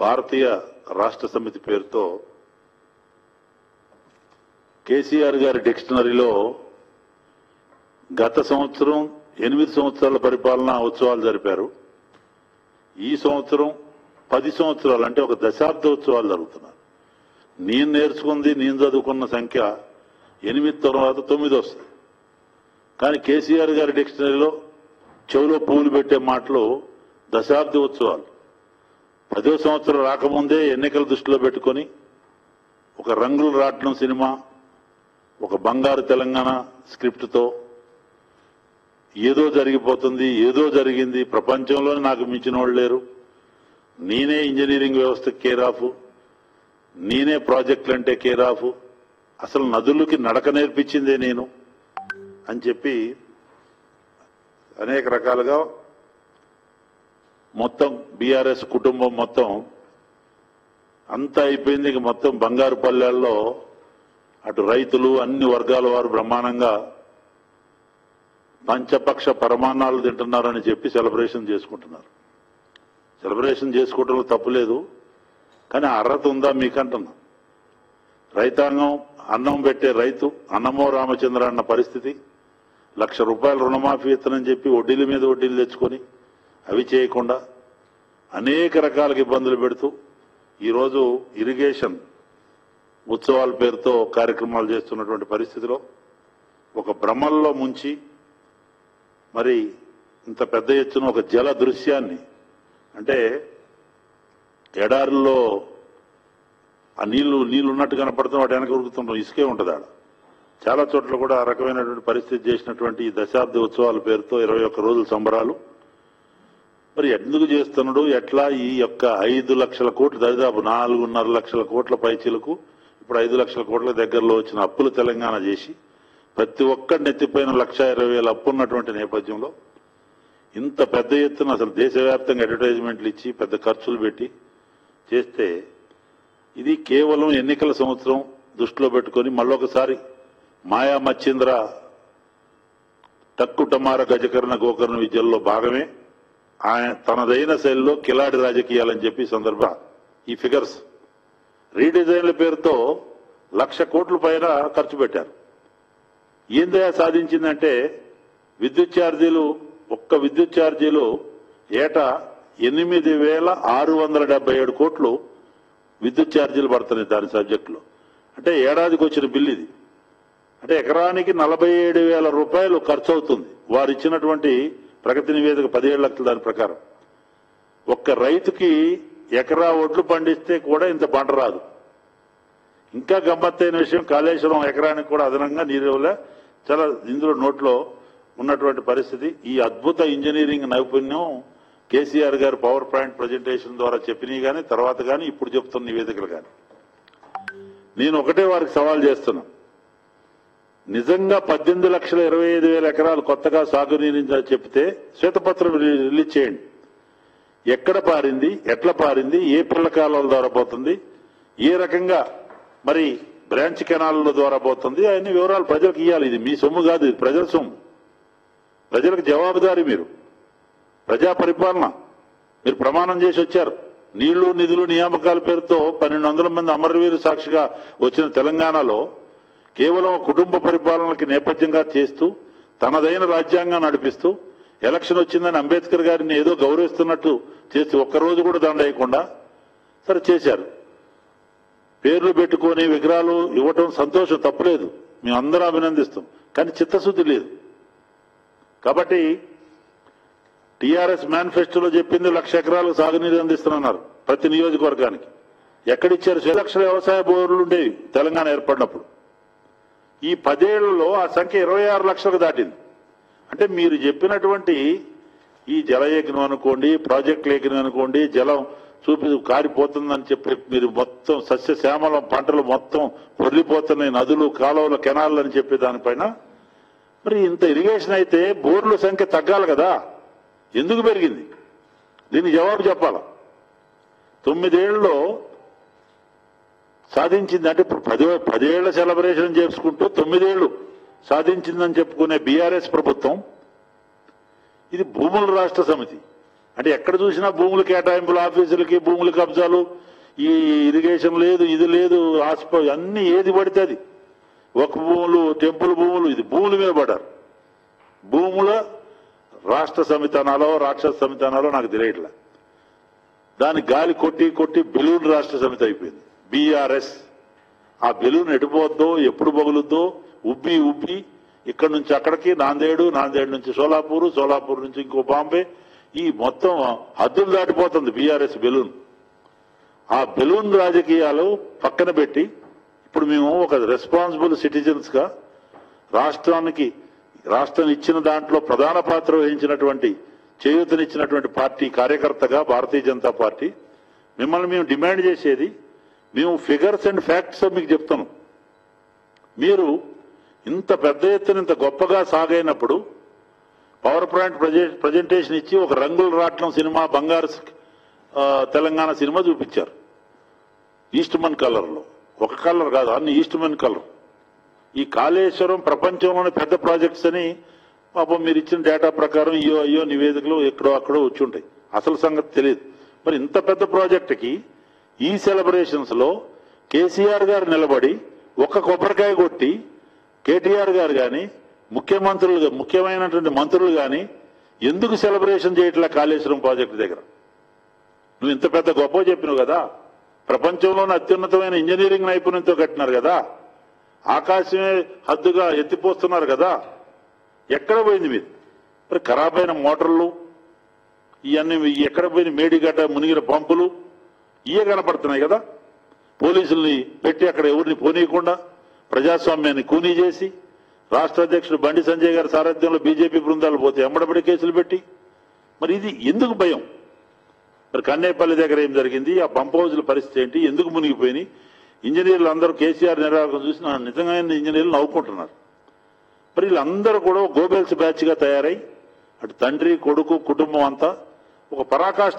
భారతీయ రాష్ట్ర సమితి పేరుతో కేసీఆర్ గారి డిక్షనరీలో గత సంవత్సరం ఎనిమిది సంవత్సరాల పరిపాలన ఉత్సవాలు జరిపారు. ఈ సంవత్సరం పది సంవత్సరాలు అంటే ఒక దశాబ్ద ఉత్సవాలు జరుగుతున్నారు నేను నేర్చుకుంది నేను చదువుకున్న సంఖ్య ఎనిమిది తర్వాత తొమ్మిది వస్తుంది కానీ కేసీఆర్ గారి డిక్షనరీలో చెవిలో పువ్వులు పెట్టే మాటలు దశాబ్ద ఉత్సవాలు. పదో సంవత్సరం రాకముందే ఎన్నికల దృష్టిలో పెట్టుకొని ఒక రంగులు రాట్నం సినిమా ఒక బంగారు తెలంగాణ స్క్రిప్ట్తో ఏదో జరిగిపోతుంది ఏదో జరిగింది ప్రపంచంలోనే నాకు మించిన వాళ్ళు లేరు. నేనే ఇంజనీరింగ్ వ్యవస్థ కేర్ ఆఫ్ నేనే ప్రాజెక్టులు అంటే కేర్ ఆఫ్ అసలు నదులకి నడక నేర్పించిందే నేను అని చెప్పి అనేక రకాలుగా మొత్తం బీఆర్ఎస్ కుటుంబం మొత్తం అంతా అయిపోయింది ఇక మొత్తం బంగారు పల్లెల్లో అటు రైతులు అన్ని వర్గాల వారు బ్రహ్మాండంగా పంచపక్ష పరమాన్నాలు తింటున్నారని చెప్పి సెలబ్రేషన్ చేసుకుంటున్నారు. సెలబ్రేషన్ చేసుకోవడంలో తప్పులేదు కానీ అర్హత ఉందా మీకంటున్నా. రైతాంగం అన్నం పెట్టే రైతు అన్నమో రామచంద్ర అన్న పరిస్థితి. లక్ష రూపాయలు రుణమాఫీ ఇస్తానని చెప్పి వడ్డీల మీద వడ్డీలు తెచ్చుకొని అవి చేయకుండా అనేక రకాలకు ఇబ్బందులు పెడుతూ ఈరోజు ఇరిగేషన్ ఉత్సవాల పేరుతో కార్యక్రమాలు చేస్తున్నటువంటి పరిస్థితిలో ఒక భ్రమల్లో ముంచి మరి ఇంత పెద్ద ఎత్తున ఒక జల దృశ్యాన్ని అంటే ఎడారుల్లో ఆ నీళ్ళు నీళ్ళు ఉన్నట్టు కనపడుతున్న వాటి వెనక ఉరుకుతుంటాం ఇసుకే ఉంటుంది ఆడ. చాలా చోట్ల కూడా ఆ రకమైనటువంటి పరిస్థితి చేసినటువంటి ఈ దశాబ్ద ఉత్సవాల పేరుతో ఇరవై ఒక్క రోజుల సంబరాలు మరి ఎందుకు చేస్తున్నాడు? ఎట్లా ఈ యొక్క ఐదు లక్షల కోట్లు దరిదాపు నాలుగున్నర లక్షల కోట్ల పైచీలకు ఇప్పుడు ఐదు లక్షల కోట్ల దగ్గరలో వచ్చిన అప్పులు తెలంగాణ చేసి ప్రతి ఒక్కరి నెత్తిపోయిన లక్ష ఇరవై వేల అప్పు ఉన్నటువంటి నేపథ్యంలో ఇంత పెద్ద ఎత్తున అసలు దేశవ్యాప్తంగా అడ్వర్టైజ్మెంట్లు ఇచ్చి పెద్ద ఖర్చులు పెట్టి చేస్తే ఇది కేవలం ఎన్నికల సంవత్సరం దృష్టిలో పెట్టుకొని మళ్ళొకసారి మాయా మచ్చింద్ర టక్కుటమార గజకరణ గోకరణ విద్యల్లో భాగమే. ఆయన తనదైన శైలిలో కిలాడి రాజకీయాలని చెప్పి సందర్భ ఈ ఫిగర్స్. రీడిజైన్ల పేరుతో లక్ష కోట్ల పైన ఖర్చు పెట్టారు. ఏందయా సాధించిందంటే విద్యుత్ ఛార్జీలు ఒక్క విద్యుత్ ఛార్జీలు ఏటా ఎనిమిది వేల ఆరు వందల డెబ్బై ఏడు కోట్లు విద్యుత్ ఛార్జీలు పడుతున్నాయి దాని సబ్జెక్టులో. అంటే ఏడాదికి వచ్చిన బిల్లు ఇది. అంటే ఎకరానికి నలభై ఏడు వేల రూపాయలు ఖర్చు అవుతుంది. వారు ఇచ్చినటువంటి ప్రగతి నివేదిక పదిహేడు లక్షల దాని ప్రకారం. ఒక్క రైతుకి ఎకరా ఒడ్లు పండిస్తే కూడా ఇంత పంట రాదు. ఇంకా గమ్మత్తైన విషయం కాళేశ్వరం ఎకరానికి కూడా అదనంగా నీరు వల్ల చాలా ఇందులో నోట్లో ఉన్నటువంటి పరిస్థితి. ఈ అద్భుత ఇంజనీరింగ్ నైపుణ్యం కేసీఆర్ గారు పవర్ పాయింట్ ప్రజెంటేషన్ ద్వారా చెప్పినవి కానీ తర్వాత కానీ ఇప్పుడు చెప్తున్న నివేదికలు కానీ నేను ఒకటే వారికి సవాల్ చేస్తున్నా. నిజంగా పద్దెనిమిది లక్షల ఇరవై ఐదు వేల ఎకరాలు కొత్తగా సాగునీరు చెప్తే శ్వేతపత్రం రిలీజ్ చేయండి. ఎక్కడ పారింది ఎట్లా పారింది ఏ పిల్ల కాలువల ద్వారా పోతుంది ఏ రకంగా మరి బ్రాంచ్ కెనాల ద్వారా పోతుంది అన్ని వివరాలు ప్రజలకు ఇవ్వాలి ఇది మీ సొమ్ము కాదు ఇది ప్రజల సొమ్ము. ప్రజలకు జవాబుదారి మీరు. ప్రజా పరిపాలన. మీరు ప్రమాణం చేసి వచ్చారు. నీళ్ళు నిధులు నియామకాల పేరుతో పన్నెండు వందల మంది అమరవీరు సాక్షిగా వచ్చిన తెలంగాణలో కేవలం కుటుంబ పరిపాలనకి నేపథ్యంగా చేస్తూ తనదైన రాజ్యాంగం నడిపిస్తూ ఎలక్షన్ వచ్చిందని అంబేద్కర్ గారిని ఏదో గౌరవిస్తున్నట్టు చేసి ఒక్కరోజు కూడా దండ వేయకుండా సరే చేశారు. పేర్లు పెట్టుకొని విగ్రహాలు ఇవ్వటం సంతోషం తప్పలేదు. మేము అందరం అభినందిస్తాం. కానీ చిత్తశుద్ధి లేదు. కాబట్టి టీఆర్ఎస్ మేనిఫెస్టోలో చెప్పింది లక్ష ఎకరాలకు సాగునీరు అందిస్తున్నారు ప్రతి నియోజకవర్గానికి. ఎక్కడిచ్చారు? లక్షల వ్యవసాయ బోర్లు ఉండేవి తెలంగాణ ఏర్పడినప్పుడు. ఈ పదేళ్ళలో ఆ సంఖ్య ఇరవై ఆరు లక్షలకు దాటింది. అంటే మీరు చెప్పినటువంటి ఈ జలయజ్ఞం అనుకోండి ప్రాజెక్ట్ లేఖనం అనుకోండి జలం చూపి కారిపోతుందని చెప్పి మీరు మొత్తం సస్యశ్యామలం పంటలు మొత్తం వదిలిపోతున్నాయి నదులు కాలువలు కెనాళ్ళు అని చెప్పి దానిపైన. మరి ఇంత ఇరిగేషన్ అయితే బోర్ల సంఖ్య తగ్గాలి కదా. ఎందుకు పెరిగింది? దీని జవాబు చెప్పాల? తొమ్మిదేళ్ళలో సాధించింది అంటే ఇప్పుడు పది పదేళ్ళ సెలబ్రేషన్ చేసుకుంటూ తొమ్మిదేళ్ళు సాధించిందని చెప్పుకునే బీఆర్ఎస్ ప్రభుత్వం ఇది భూముల రాష్ట్ర సమితి. అంటే ఎక్కడ చూసినా భూముల కేటాయింపులు ఆఫీసులకి భూముల కబ్జాలు ఈ ఇరిగేషన్ లేదు ఇది లేదు హాస్పిటల్ అన్ని ఏది పడితే అది. ఒక భూములు టెంపుల్ భూములు ఇది భూముల మీద పడారు భూముల రాష్ట్ర సమితానాలో రాక్షస సమితానాలో నాకు తెలియట్లే. దాని గాలి కొట్టి కొట్టి బెలూన్ రాష్ట్ర సమితి అయిపోయింది. బీఆర్ఎస్. ఆ బెలూన్ ఎటుపోద్దో ఎప్పుడు పగులుద్దో ఉబ్బి ఉబ్బి ఇక్కడ నుంచి అక్కడికి నాందేడు నాందేడు నుంచి సోలాపూర్ సోలాపూర్ నుంచి ఇంకో బాంబే. ఈ మొత్తం హద్దులు దాటిపోతుంది బీఆర్ఎస్ బెలూన్ ఆ బెలూన్ రాజకీయాలు పక్కన పెట్టి ఇప్పుడు మేము ఒక రెస్పాన్సిబుల్ సిటిజన్స్గా రాష్ట్రానికి రాష్ట్రం ఇచ్చిన దాంట్లో ప్రధాన పాత్ర వహించినటువంటి చేయూతనిచ్చినటువంటి పార్టీ కార్యకర్తగా భారతీయ జనతా పార్టీ మిమ్మల్ని మేము డిమాండ్ చేసేది మేము ఫిగర్స్ అండ్ ఫ్యాక్ట్స్ మీకు చెప్తాను. మీరు ఇంత పెద్ద ఎత్తున ఇంత గొప్పగా సాగైనప్పుడు పవర్ పాయింట్ ప్రజెంటేషన్ ఇచ్చి ఒక రంగులు రాట్నం సినిమా బంగారు తెలంగాణ సినిమా చూపించారు. ఈస్ట్మన్ కలర్లో. ఒక కలర్ కాదు అన్ని ఈస్ట్మన్ కలర్. ఈ కాళేశ్వరం ప్రపంచంలోని పెద్ద ప్రాజెక్ట్స్ అని పాపం మీరు ఇచ్చిన డేటా ప్రకారం అయ్యో అయ్యో నివేదికలు ఎక్కడో అక్కడో వచ్చి ఉంటాయి. అసలు సంగతి తెలియదు. మరి ఇంత పెద్ద ప్రాజెక్టుకి ఈ సెలబ్రేషన్స్లో కేసీఆర్ గారు నిలబడి ఒక్క కొబ్బరికాయ కొట్టి కేటీఆర్ గారు కానీ ముఖ్యమంత్రులు ముఖ్యమైనటువంటి మంత్రులు కానీ ఎందుకు సెలబ్రేషన్ చేయట్లే కాళేశ్వరం ప్రాజెక్టు దగ్గర? నువ్వు ఇంత పెద్ద గొప్ప చెప్పినావు కదా. ప్రపంచంలోని అత్యున్నతమైన ఇంజనీరింగ్ నైపుణ్యంతో కట్టినారు కదా. ఆకాశమే హద్దుగా ఎత్తిపోస్తున్నారు కదా. ఎక్కడ పోయింది మీరు మరి ఖరాబ్ అయిన మోటార్లు ఇవన్నీ ఎక్కడ పోయిన మేడిగడ్డ మునిగిన పంపులు ఇవే కనపడుతున్నాయి కదా? పోలీసుల్ని పెట్టి అక్కడ ఎవరిని పోనీయకుండా ప్రజాస్వామ్యాన్ని కూనీ చేసి రాష్ట్ర అధ్యక్షుడు బండి సంజయ్ గారి సారథ్యంలో బీజేపీ బృందాలు పోతే ఎంబడబడి కేసులు పెట్టి. మరి ఇది ఎందుకు భయం? మరి కన్నేపల్లి దగ్గర ఏం జరిగింది? ఆ పంప్ హౌజుల పరిస్థితి ఏంటి? ఎందుకు మునిగిపోయినాయి? ఇంజనీర్లు అందరూ కేసీఆర్ నిరాకరణ చూసి నా ఇంజనీర్లు నవ్వుకుంటున్నారు. మరి వీళ్ళందరూ కూడా గోబెల్స్ బ్యాచ్గా తయారై అటు తండ్రి కొడుకు కుటుంబం అంతా ఒక పరాకాష్ఠ